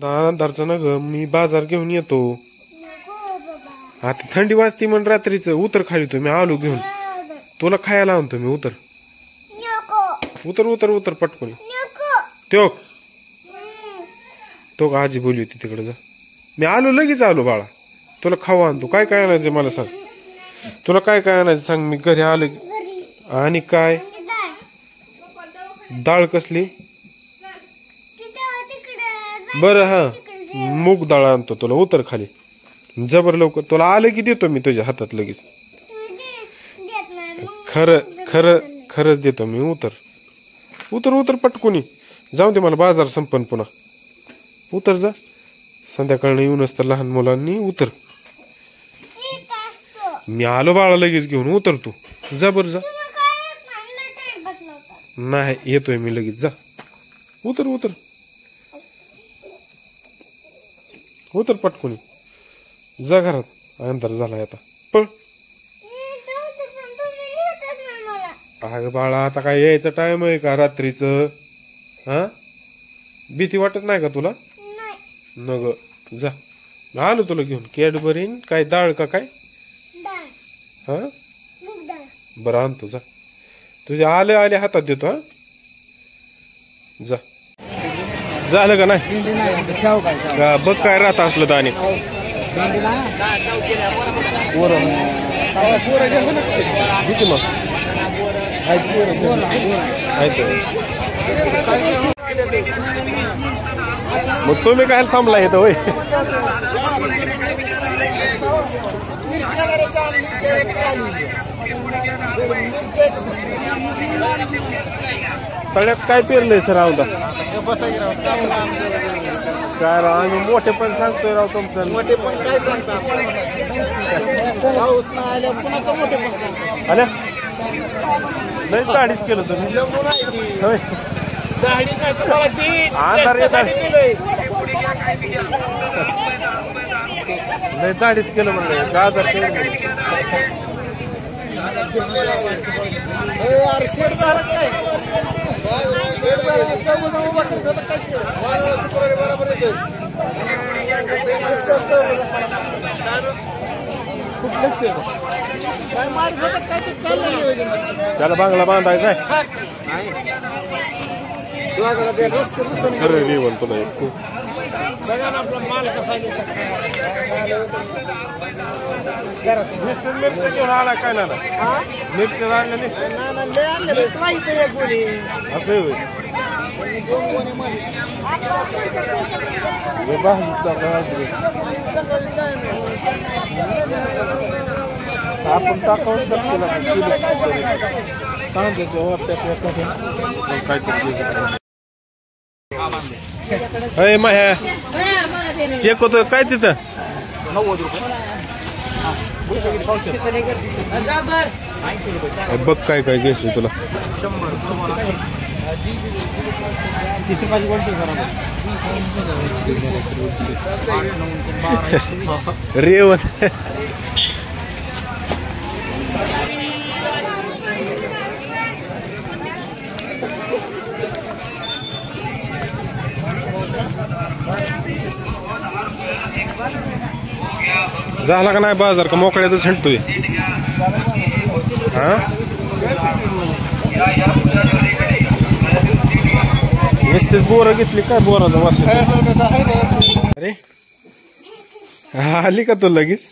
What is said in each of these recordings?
दादारचं ना ग मी बाजार घेऊन येतो. आता थंडी वाजती म्हण रात्रीचं उतर खाली तुम्ही आलो घेऊन. तुला खायला आणतो मी उतर. उतर उतर उतर पटकून. हम्म. तो का आजी बोलली होती तिकडे जा. मी आलो लगेच आलो बाळा. तुला खाऊ आणतो. काय काय आणायचं मला सांग. तुला काय काय आणायचं सांग. मी घरी आलो. आणि काय? डाळ कसली? बरं हा. मूग डाळ आणतो तुला उतर खाली. जबर लवकर तुला आलं की देतो मी तुझ्या हातात लगेच. खरं खरं खरंच देतो मी उतर. उतर उतर पटकुनी. जाऊ दे मला बाजार संपन पुन्हा. उतर जा. संध्याकाळनं येऊनच तर लहान मुलांनी उतर. मी आलो बाळा लगेच घेऊन उतर तू. जा बरं जा. नाही नाही येतोय मी लगेच जा. उतर उतर. हो तर पटकुनी. जा घरात. अंधार झालाय आता. पळ. पण अगं बाळा आता काय यायचा टाइम आहे का रात्रीचं? हा? भीती वाटत नाही का तुला? नग जा. आलो तुला घेऊन. कॅडबरी काय डाळ का काय? हा? बरं आणतो. जा. तुझे आले आले हातात देतो हा? जा. झालं का नाही? शाव काय शाव का बघ काय राहत असलं तर आणि. किती मग? आहेत. मग तुम्ही काय थांबला इथं होय? तळ्यात काय पेरलंय सर आवदा काय राव आम्ही मोठे पण सांगतोय राव तुमचं. मोठे पण काय सांगता पाऊस नाही आल्या कुणाचं मोठे पण सांगता? आल्या नाही दाढीच केलं तुम्ही. होय. दाढी तुम्हाला ती दिलंय. नाही दाढीच केलं म्हणलं गाजर केलं यार शेड झाला काय? शेड झाला चौघ उभा करत होता काय शेड? बरोबर कुठलं शेड? काय मारत होतं काय ते? चाललं नियोजन. त्याला बांगला बांधायचा आहे खरं लिहिलं तुला एक तू. सगळ्यांना आपला माल कसा मिस्टर मिरची घेऊन आला काय ना हा? मिरची आणलं नाही. ना ना लय आणलेलं माहिती आहे कोणी? असं. आपण टाकावं किलो सांगायचं काय अय माह्या होतो काय तिथं? बघ काय काय घेस तुला. रेवन झाला का नाही बाजार? का मोकळ्यातच हिंडतोय हा? नुसतीच बोरं घेतली काय बोराचा वास? अरे? आली का तू लगेच?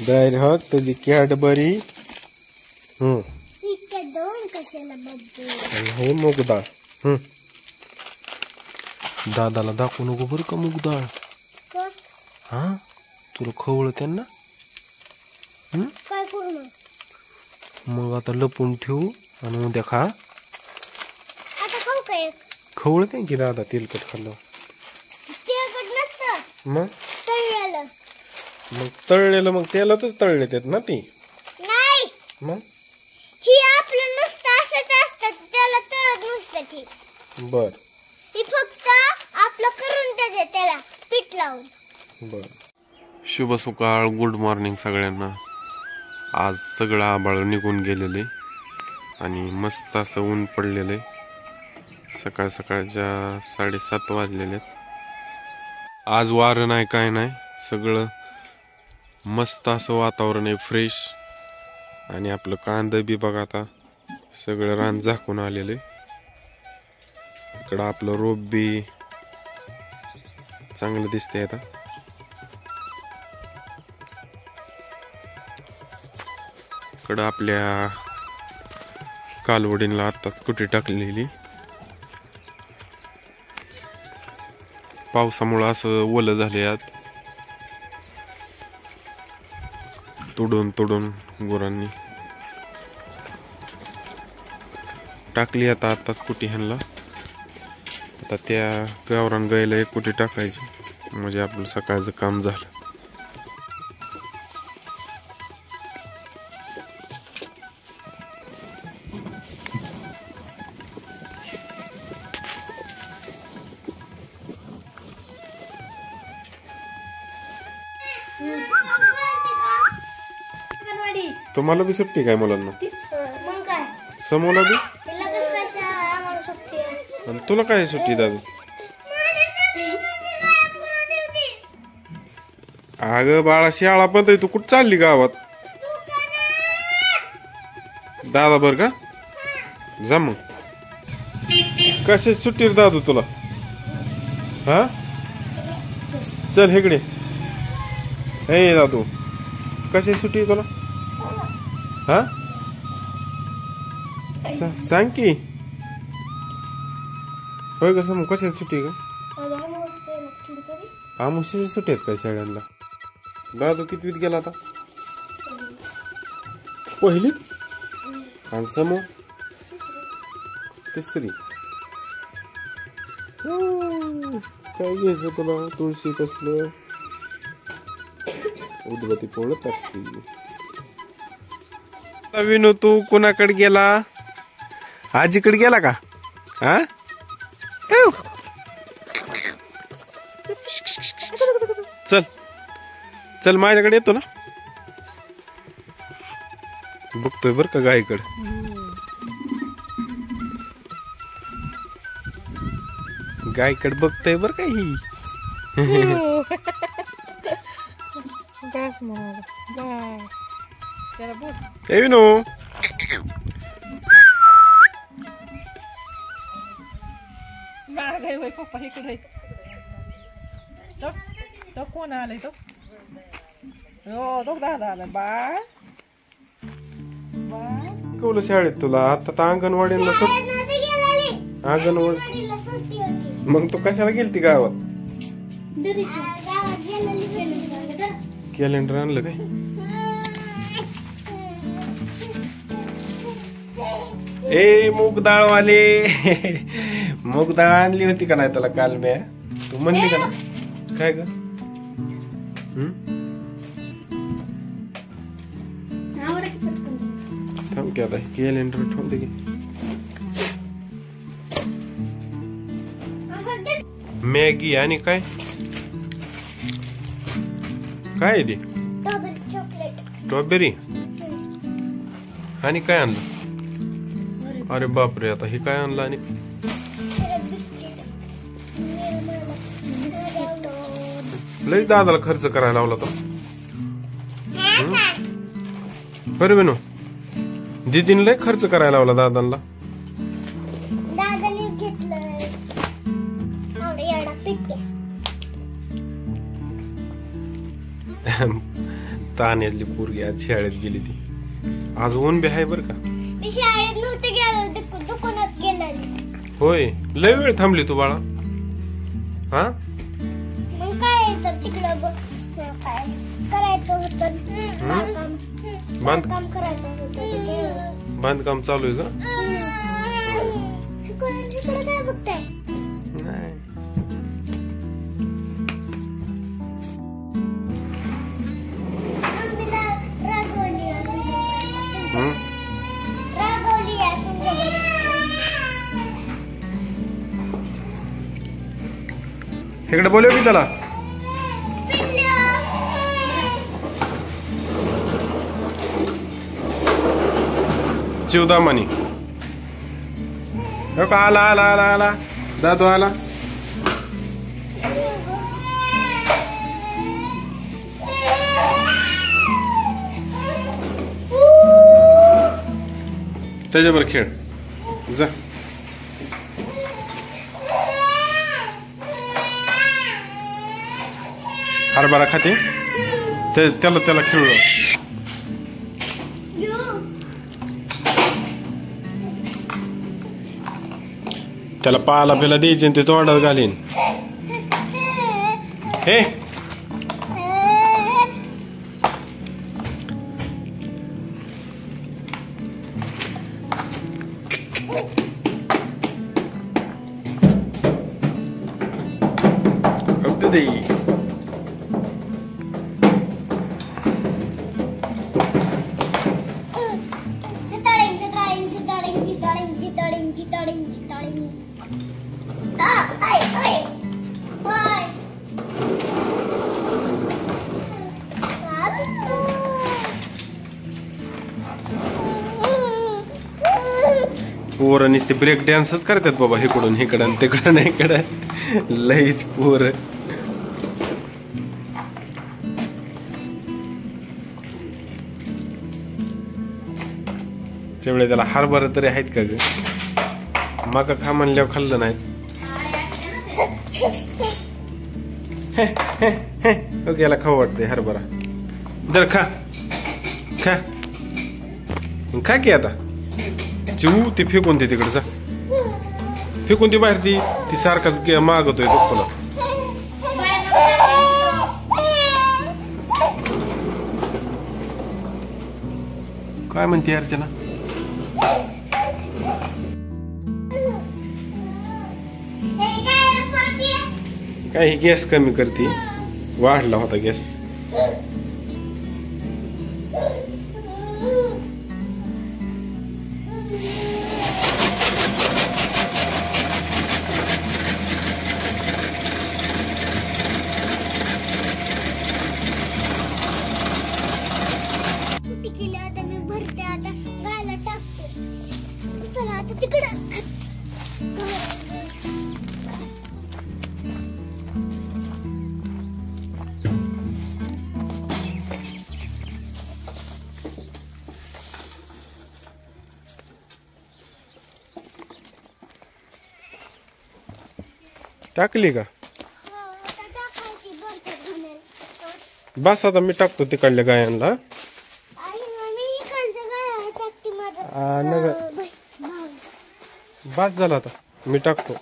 बर हो तुझी कॅडबरी हम्म. हे मूग डाळ हम्म. दादाला दाखवू नको बरं का मूग डाळ? हा? तुला खवळ त्यांना? मग? आता लपून ठेवू आणि उद्या खा. खवळ की दादा तेलकट खाल्लं? मग? मग तळलेलं मग तेलातच तळले त्यात ना ती. नाही. मग? बर ही फक्त आपलं करून देते त्याला पीठ लावून बर. शुभ सकाळ गुड मॉर्निंग सगळ्यांना. आज सगळं आबाळ निघून गेलेले आणि मस्त असं ऊन पडलेले. सकाळ सकाळच्या साडेसात वाजलेले. आहेत आज वारं नाही काय नाही. सगळं मस्त असं वातावरण आहे फ्रेश आणि आपलं कांदं बी बघा आता सगळं रान झाकून आलेले. इकडं आपलं रोप बी चांगलं दिसते आता. इकडं आपल्या कालवडींना आत्ताच कुठे टाकलेली. पावसामुळं असं ओलं झाले आहेत तुडून तुडून गुरांनी. टाकली आता आत्ताच कुठे ह्यांना. आता त्या गावरान गायला एक कुठे टाकायची. म्हणजे आपलं सकाळचं काम झालं. तुम्हाला बी सुट्टी काय मुलांना? समोला बी ते लगेच काय शाळा आम्हाला सुट्टी आहे. आणि तुला काय सुट्टी दादू अगं बाळा शाळा पण तू कुठं चालली गावात? दादा बर का? जा मग. कसे सुट्टी दादू तुला? हा? चल इकडे हे दादू. कसे सुट्टी तुला? हा? सांग की. होय कसं मग कशाची सुट्टी आहे का? हा आम्हाला सुट्टी सुट्टी आहेत काय शाळांना दादू कितवीत गेला आता? पहिलीत आणि समोर? तिसरी. काय घ्यायचं तुला? तुळशी कसलं? उदबत्ती पोळत असते विनू तू कोणाकडे गेला? आजीकडे गेला का? हा? चल माझ्याकडे येतो ना. बघतोय बर का गायकडे. गायकडे बघतोय बर का ही. बस म्हणाला. बाय त्याला बोल. ए विनू. माग आहे वय पप्पा इकडे तो तो कोण आलाय तो? हो शिकवलं शाळेत तुला? आता तर अंगणवाडीला सुट शाळेत नव्हती गेलेली. अंगणवाडी अंगणवाडीला सुट्टी होती. मग तू कशाला गेलती गावात. कॅलेंडर आणलं काय? ए मूग डाळ वाले मूग डाळ आणली होती का नाही तुला काल मी तू म्हणली का ना काय ग? हं? की आता कॅलेंडर ठेवून की. मॅगी आणि काय काय ते स्ट्रॉबेरी आणि काय आणलं अरे बापरे आता हे काय आणलं आणि. लई दादाला खर्च करायला लावला तो। बरं बेनू दीदीने लय खर्च करायला लावला दादांना. दादाने ताण्यातली पोरगी आज शाळेत गेली ती. आज ऊन बी आहे बर का? मी शाळेत नव्हते गेलो दुक- दुकानात गेलेली होय लय वेळ थांबली तू बाळा. हा? मग काय तिकडं करायचं होतं? बांधकाम. बांध- बांधकाम करायचं. बांधकाम चालू आहे का? इकडं इकडं काय बघताय चिवदामानी हो का आला आला आला आला. दादू आला. त्याच्यावर खेळ. जा. हरभरा खाते. ते त्याला त्याला खेळू त्याला पाला बिला द्यायचे आणि ते तोंडात घालीन हे अगदी पोरं नुसते ब्रेक डॅन्सच करतात बाबा इकडून इकडं तिकडं इकडं. लईच पोर. त्यावेळी त्याला हरभरा तरी आहेत का ग? मका खा म्हणल्यावर खाल्लं नाही. ओके याला खाऊ वाटते हरभरा. दर खा. खा. खा की आता? चिऊ ती फेकून ती तिकडे जा. फेकून ती बाहेर ती. ती सारखाच मागतोय दुःखला काय म्हणते अर्चना? काय ही गॅस कमी करते? वाढला होता गॅस. टाकली का? आता बस आता मी टाकतो तिकडल्या गायांना. बस झाला आता. मी टाकतो.